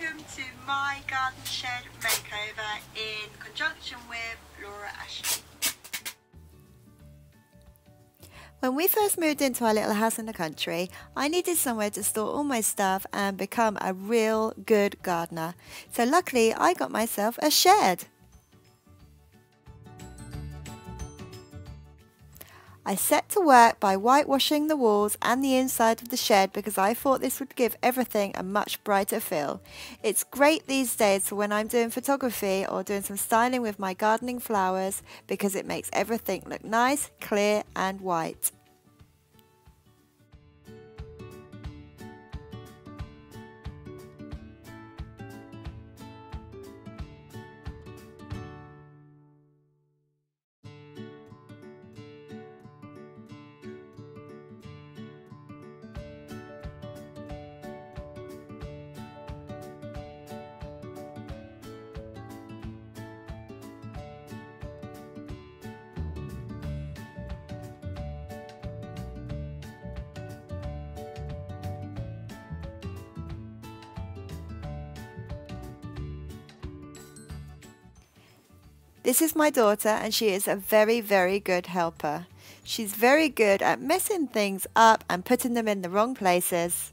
welcome to my garden shed makeover in conjunction with Laura Ashley. When we first moved into our little house in the country, I needed somewhere to store all my stuff and become a real good gardener. So luckily I got myself a shed. I set to work by whitewashing the walls and the inside of the shed because I thought this would give everything a much brighter feel. It's great these days for when I'm doing photography or doing some styling with my gardening flowers because it makes everything look nice, clear and white. This is my daughter and she is a very, very good helper. She's very good at messing things up and putting them in the wrong places.